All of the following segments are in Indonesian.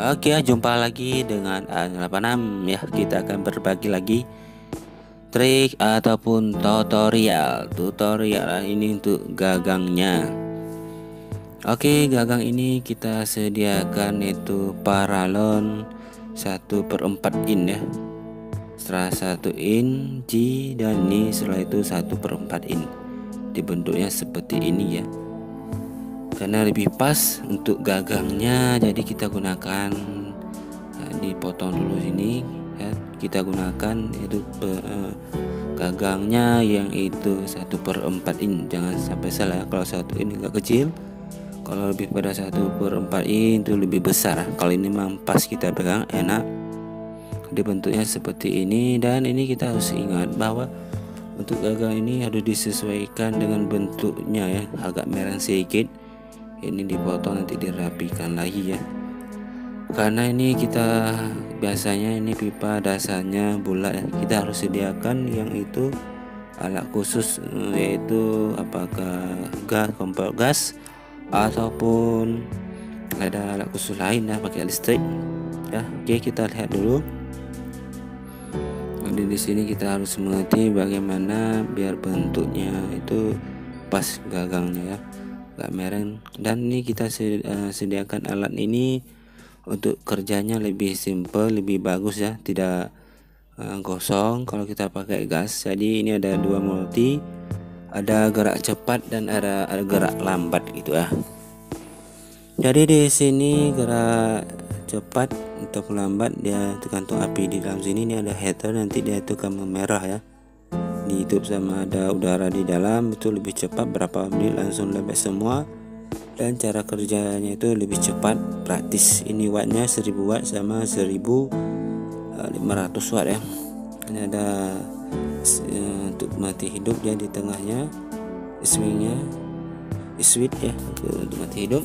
Oke, jumpa lagi dengan A86 ya. Kita akan berbagi lagi trik ataupun tutorial. Tutorial ini untuk gagangnya. Oke, gagang ini kita sediakan itu paralon 1 per 4 in ya. Setelah 1 in G dan ini setelah itu 1 per 4 in. Dibentuknya seperti ini ya karena lebih pas untuk gagangnya jadi kita gunakan nah, dipotong dulu sini ya. Kita gunakan itu uh, gagangnya yang itu satu per empat in jangan sampai salah. Kalau satu ini agak kecil kalau lebih pada satu per empat in itu lebih besar. Kalau ini memang pas kita pegang enak. Dibentuknya seperti ini dan ini kita harus ingat bahwa untuk gagang ini harus disesuaikan dengan bentuknya ya. Agak merah sedikit ini dipotong nanti dirapikan lagi ya. Karena ini kita biasanya ini pipa dasarnya bulat ya. Kita harus sediakan yang itu alat khusus yaitu apakah gas kompor gas ataupun ada alat khusus lain ya pakai listrik. Ya oke kita lihat dulu. Jadi di sini kita harus mengerti bagaimana biar bentuknya itu pas gagangnya ya agak dan ini kita eh, sediakan alat ini untuk kerjanya lebih simple lebih bagus ya tidak uh, kosong kalau kita pakai gas. Jadi ini ada dua multi ada gerak cepat dan ada, ada gerak lambat gitu ya. Jadi di sini gerak cepat untuk lambat dia tergantung api di dalam sini. Ini ada heater nanti dia itu akan memerah ya di YouTube sama ada udara di dalam itu lebih cepat berapa menit langsung lembek semua. Dan cara kerjanya itu lebih cepat praktis. Ini wattnya 1000 watt sama 1500 watt ya. Ini ada uh, untuk mati hidup ya di tengahnya swingnya switch ya untuk mati hidup.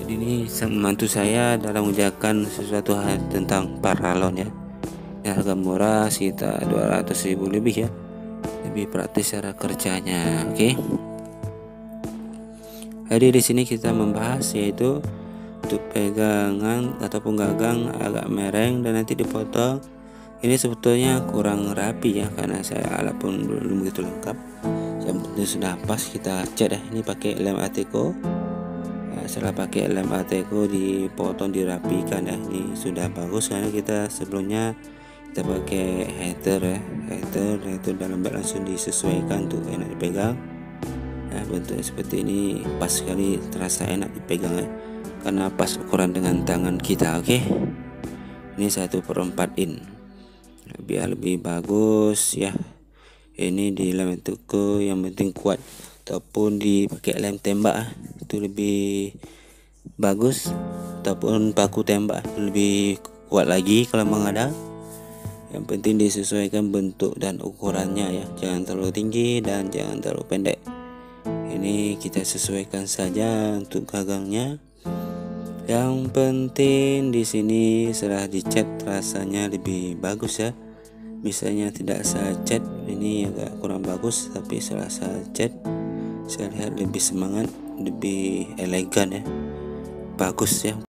Jadi ini membantu saya dalam mengerjakan sesuatu hal tentang paralon ya. Harga murah sekitar 200.000 lebih ya lebih praktis cara kerjanya oke? Okay? jadi di sini kita membahas yaitu untuk pegangan ataupun gagang agak mereng dan nanti dipotong. Ini sebetulnya kurang rapi ya karena saya alat pun belum begitu lengkap. Yang penting sudah pas kita cek deh. Ini pakai lem Ateco nah, setelah pakai lem Ateco dipotong dirapikan ya ini sudah bagus karena kita sebelumnya kita pakai heater ya. Heater itu dalam langsung disesuaikan tuh enak dipegang. Ya bentuknya seperti ini pas sekali terasa enak dipegang ya karena pas ukuran dengan tangan kita oke okay? ini satu per empat in. Biar lebih bagus ya. Ini di lem tuku yang penting kuat. Ataupun dipakai lem tembak itu lebih bagus. Ataupun paku tembak lebih kuat lagi kalau memang yang penting disesuaikan bentuk dan ukurannya ya. Jangan terlalu tinggi dan jangan terlalu pendek. Ini kita sesuaikan saja untuk gagangnya. Yang penting di sini setelah dicat rasanya lebih bagus ya. Misalnya tidak saya cat ini agak kurang bagus tapi setelah saya cat saya lihat lebih semangat lebih elegan ya. Bagus ya